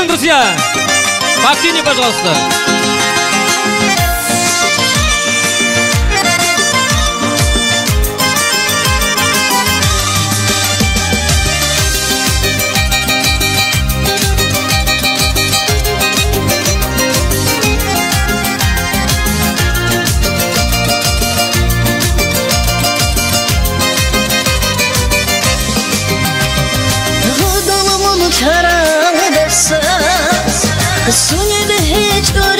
мужчин, друзья! Поактивнее, пожалуйста. história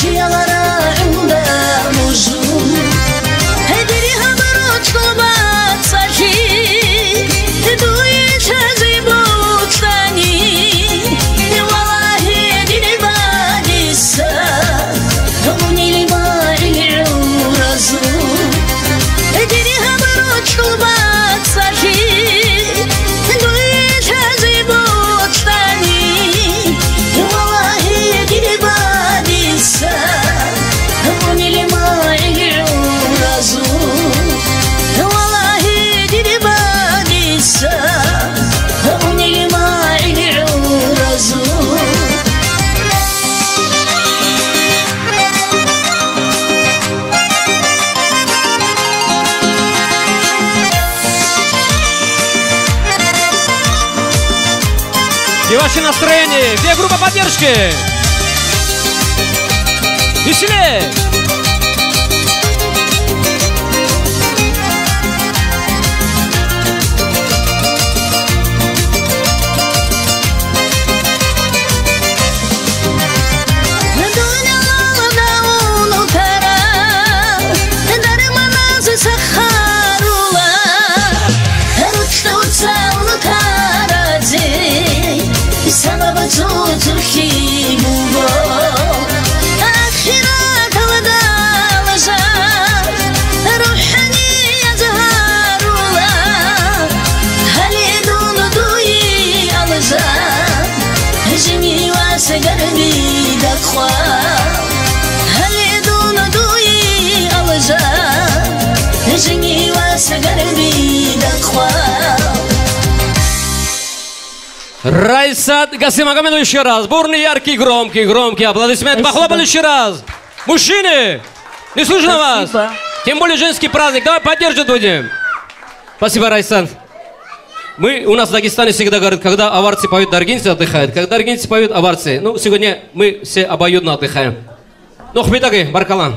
te adorar. И ваше настроение. Где группа поддержки? Веселее! sever bir dakwa Hali dunu duyi alaja Nejini wa sever bir dakwa еще раз. Бурный, яркий, громкий, громкий аплодисмент. Похлопали еще раз. Мужчины, не слышно Спасибо. вас. Тем более женский праздник. Давай поддержим будем. Спасибо, Райсан. Мы, у нас в Дагестане всегда говорят, когда аварцы поют, даргинцы отдыхают. Когда даргинцы поют, аварцы. Ну, сегодня мы все обоюдно отдыхаем. Ну, хмитаги, баркалан.